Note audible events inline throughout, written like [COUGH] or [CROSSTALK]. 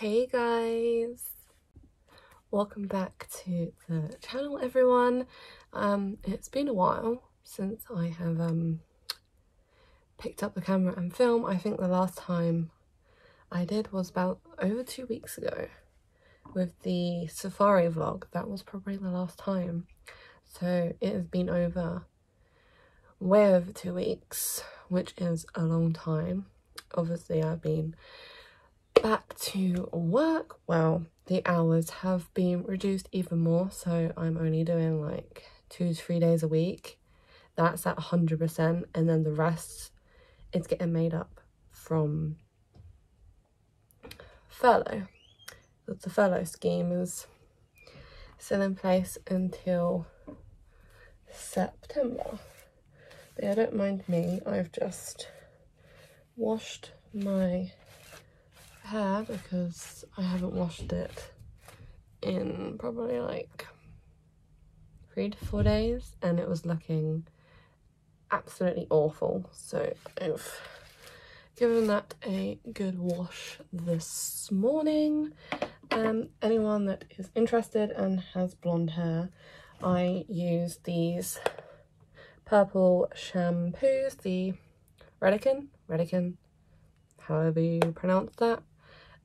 Hey guys! Welcome back to the channel everyone. Um, it's been a while since I have um, picked up the camera and film. I think the last time I did was about over two weeks ago with the safari vlog. That was probably the last time. So it has been over way over two weeks, which is a long time. Obviously I've been back to work well the hours have been reduced even more so i'm only doing like two to three days a week. That's at 100 percent and then the rest is getting made up from furlough. The furlough scheme is still in place until september. But don't mind me. I've just washed my hair because I haven't washed it in probably like three to four days and it was looking absolutely awful. So I've given that a good wash this morning. Um anyone that is interested and has blonde hair I use these purple shampoos the Redican Redican however you pronounce that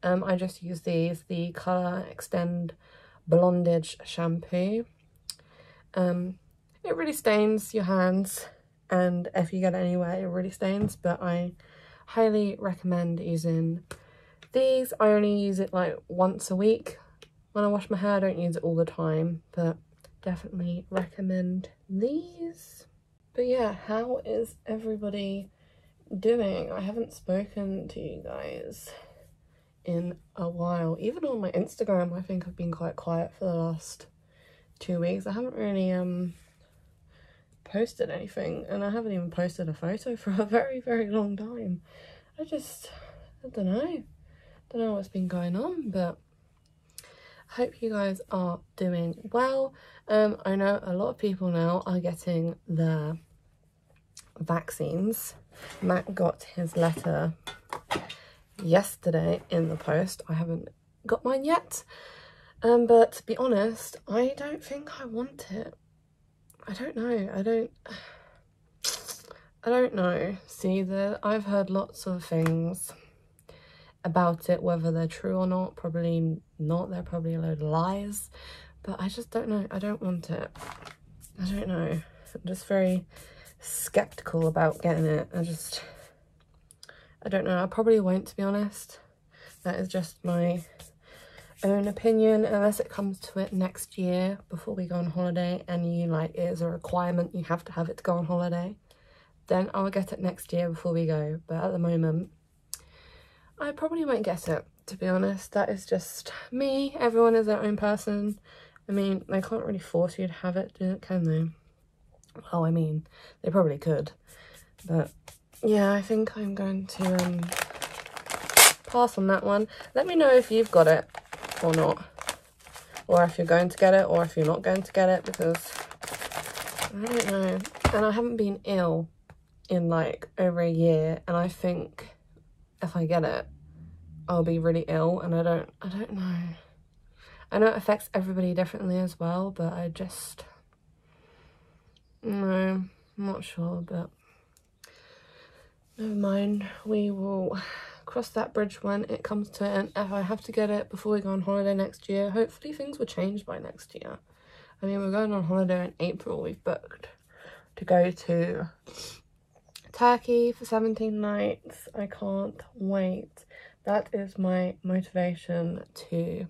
um, I just use these, the Colour Extend Blondage Shampoo. Um, it really stains your hands and if you get it anywhere it really stains but I highly recommend using these. I only use it like once a week when I wash my hair. I don't use it all the time but definitely recommend these. But yeah, how is everybody doing? I haven't spoken to you guys in a while. Even on my Instagram, I think I've been quite quiet for the last two weeks. I haven't really um posted anything and I haven't even posted a photo [LAUGHS] for a very, very long time. I just, I don't know. Don't know what's been going on, but I hope you guys are doing well. Um, I know a lot of people now are getting their vaccines. Matt got his letter yesterday in the post. I haven't got mine yet. Um, but to be honest, I don't think I want it. I don't know. I don't... [SIGHS] I don't know. See, the, I've heard lots of things about it, whether they're true or not. Probably not. They're probably a load of lies. But I just don't know. I don't want it. I don't know. I'm just very skeptical about getting it. I just... I don't know. I probably won't, to be honest. That is just my own opinion unless it comes to it next year before we go on holiday and you like it is a requirement you have to have it to go on holiday then I'll get it next year before we go but at the moment I probably won't get it to be honest that is just me everyone is their own person I mean they can't really force you to have it can they well I mean they probably could but yeah, I think I'm going to um, pass on that one. Let me know if you've got it or not. Or if you're going to get it or if you're not going to get it because I don't know. And I haven't been ill in like over a year and I think if I get it I'll be really ill and I don't I don't know. I know it affects everybody differently as well but I just no, I'm not sure but Never mind, we will cross that bridge when it comes to it and if I have to get it before we go on holiday next year, hopefully things will change by next year. I mean, we're going on holiday in April, we've booked to go to Turkey for 17 nights. I can't wait. That is my motivation to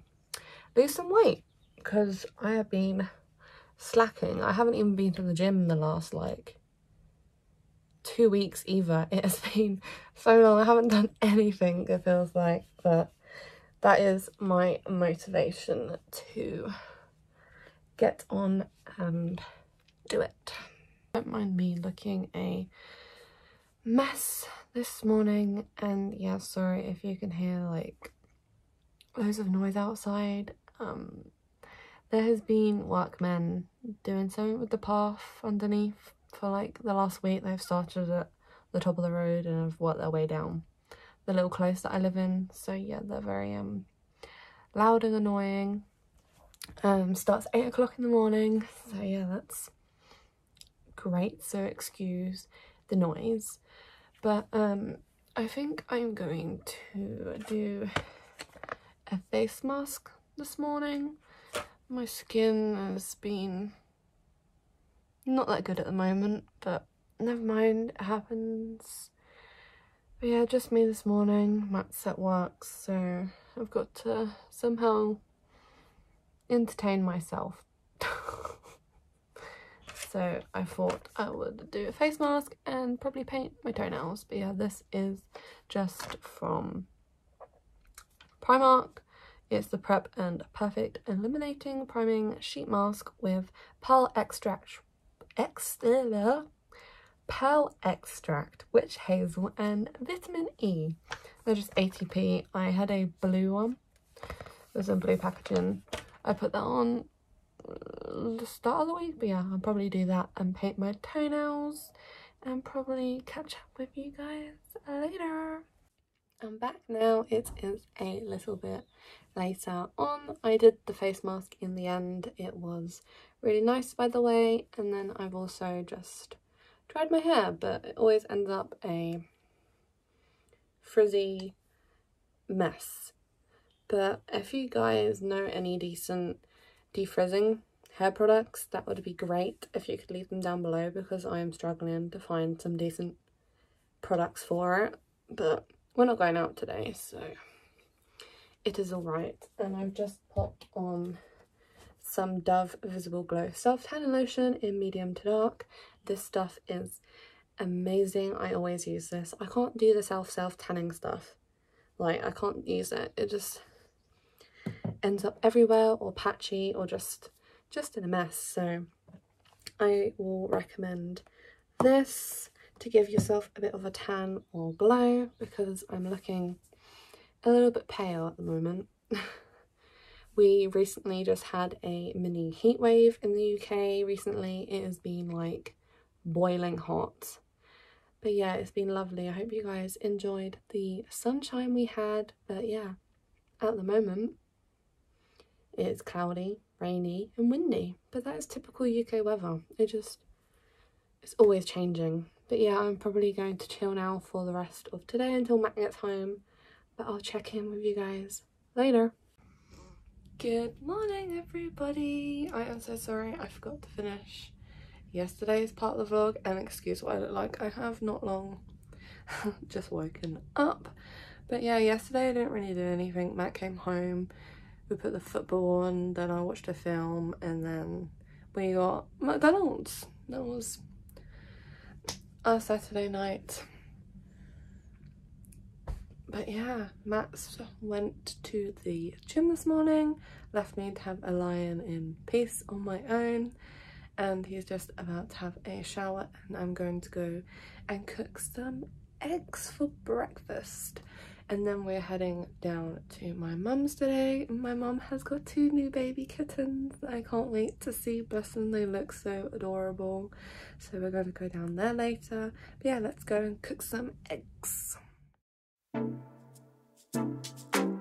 lose some weight because I have been slacking. I haven't even been to the gym in the last like two weeks either. It has [LAUGHS] been so long. I haven't done anything, it feels like. But that is my motivation to get on and do it. Don't mind me looking a mess this morning and yeah sorry if you can hear like loads of noise outside um there has been workmen doing something with the path underneath for like the last week they've started at the top of the road and have worked their way down the little close that I live in. So yeah they're very um loud and annoying. Um starts eight o'clock in the morning. So yeah that's great. So excuse the noise. But um I think I'm going to do a face mask this morning. My skin has been not that good at the moment but never mind it happens. But yeah just me this morning Matt's at work so I've got to somehow entertain myself. [LAUGHS] So I thought I would do a face mask and probably paint my toenails. But yeah this is just from Primark. It's the Prep and Perfect Eliminating Priming Sheet Mask with Pearl Extract Extra Pearl Extract, Witch Hazel and Vitamin E. They're just 80p. I had a blue one. There's a blue packaging. I put that on uh, the start of the week but yeah I'll probably do that and paint my toenails and probably catch up with you guys later. I'm back now. It is a little bit later on. I did the face mask in the end. It was really nice by the way and then I've also just dried my hair but it always ends up a frizzy mess. But if you guys know any decent defrizzing hair products that would be great if you could leave them down below because I am struggling to find some decent products for it but we're not going out today so it is all right and I've just popped on some Dove Visible Glow Self Tanning Lotion in medium to dark. This stuff is amazing. I always use this. I can't do the self self tanning stuff. Like I can't use it. It just ends up everywhere or patchy or just just in a mess. So I will recommend this to give yourself a bit of a tan or glow because I'm looking a little bit pale at the moment. [LAUGHS] we recently just had a mini heat wave in the UK recently. It has been like boiling hot. But yeah, it's been lovely. I hope you guys enjoyed the sunshine we had. But yeah, at the moment, it's cloudy, rainy and windy. But that is typical UK weather. It just, it's always changing. But yeah, I'm probably going to chill now for the rest of today until Matt gets home. But I'll check in with you guys later. Good morning, everybody. I am so sorry I forgot to finish yesterday's part of the vlog and excuse what I look like. I have not long [LAUGHS] just woken up. But yeah, yesterday I didn't really do anything. Matt came home, we put the football on, then I watched a film and then we got McDonald's. That was our Saturday night. But yeah, Matt went to the gym this morning, left me to have a lie-in in peace on my own and he's just about to have a shower and I'm going to go and cook some eggs for breakfast. And then we're heading down to my mum's today. My mum has got two new baby kittens. I can't wait to see. Bless them they look so adorable. So we're going to go down there later. But yeah let's go and cook some eggs you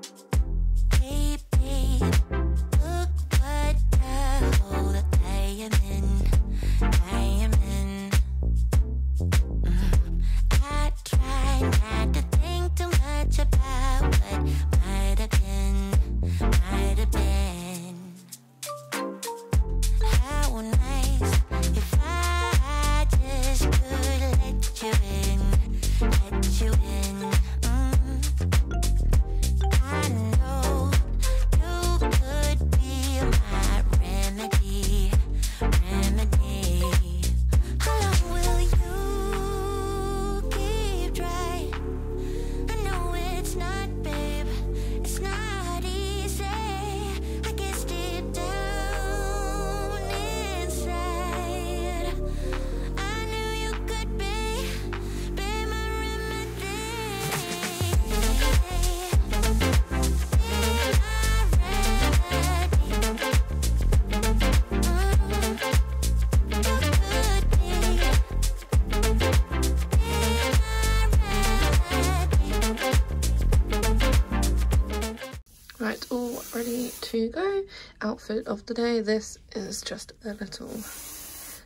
Outfit of the day. This is just a little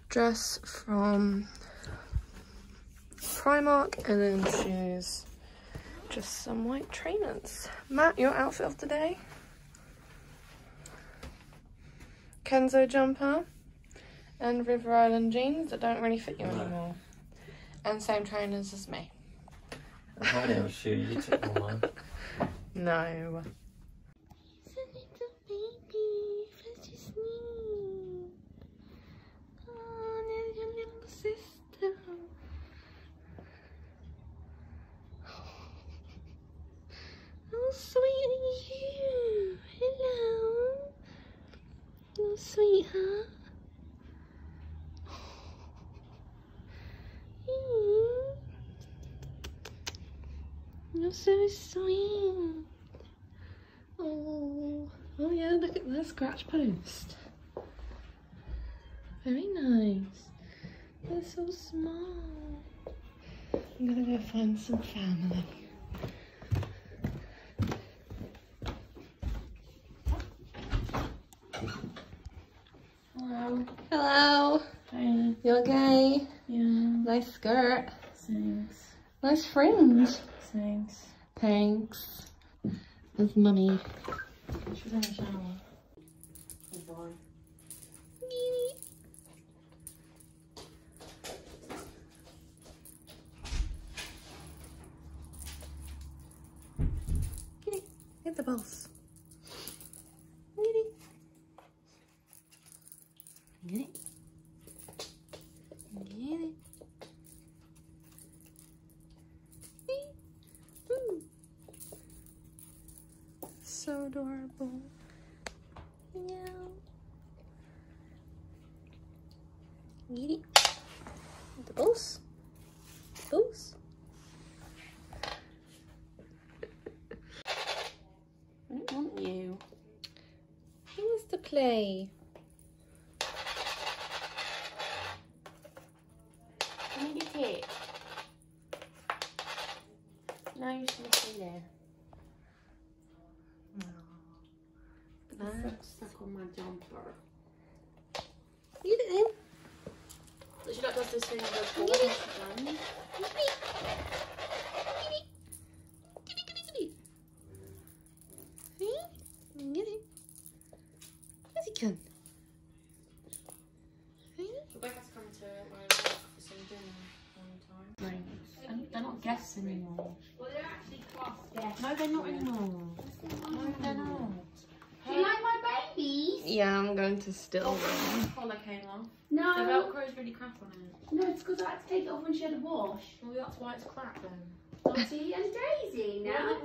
dress from Primark and then shoes. Just some white trainers. Matt, your outfit of the day? Kenzo jumper and River Island jeans that don't really fit you No. anymore. And same trainers as me. I on shoe, you took mine. [LAUGHS] No. It's a little baby, first you sneeze. Oh, there's your little sister. Oh, sweet you. Hello. Oh, sweetheart. Mm. You're so sweet. Oh, oh yeah, look at that scratch post. Very nice. They're so small. I'm gonna go find some family. Hello. Hello. Hi. You okay? Yeah. Nice skirt. Thanks. Nice fringe. Thanks. Thanks. That's mummy. She's in the shower. The boss. It. The boss. Boss. I don't want you. Who wants to play? She like does this thing with the Get ball. it. She's done. Get it. Yes, you can. Rebecca's come to my work for some dinner one time. Rings. They're not guests anymore. Well, they're actually class guests. No, they're not anymore. No, they're not. Do you like my babies? Yeah, I'm going to still them. Collar came off. No. The No. Velcro's really crap on it. No, it's because I had to take it off when she had a wash. Well, that's why it's crap then. Lottie and Daisy now.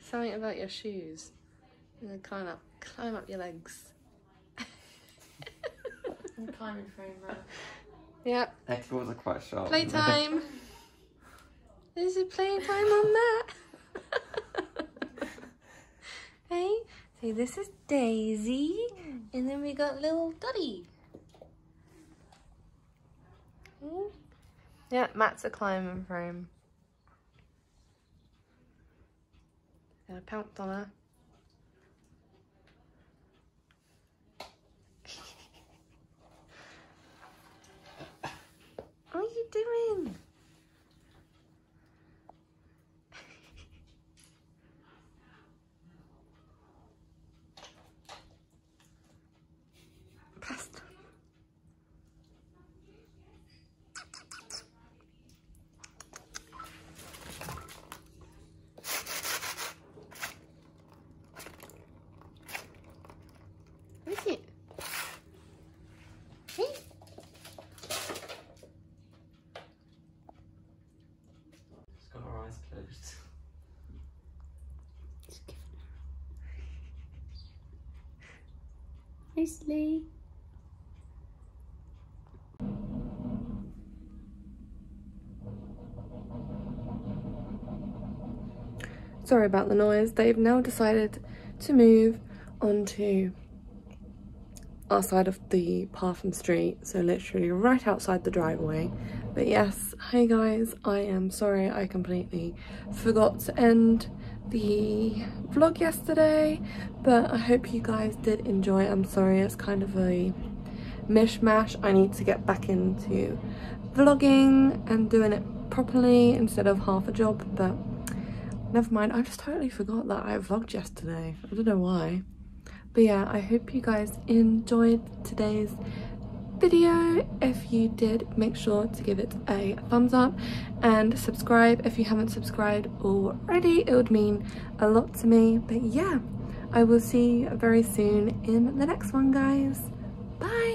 Something about your shoes. And then climb up, climb up your legs. I'm climbing frame right. Yep, Their claws are quite sharp. playtime. Is it playtime on that? [LAUGHS] hey, so this is Daisy, and then we got little Dotty. Hmm? Yeah, Matt's a climbing frame. Gonna pounce on her. What are you doing? Pasta. What is it? Hey? She's got her eyes closed. Sorry about the noise. They've now decided to move onto side of the and street. So literally right outside the driveway. But yes, hi guys, I am sorry I completely forgot to end the vlog yesterday, but I hope you guys did enjoy. I'm sorry it's kind of a mishmash. I need to get back into vlogging and doing it properly instead of half a job, but never mind. I just totally forgot that I vlogged yesterday. I don't know why. But yeah, I hope you guys enjoyed today's video. If you did, make sure to give it a thumbs up and subscribe if you haven't subscribed already. It would mean a lot to me. But yeah, I will see you very soon in the next one, guys. Bye!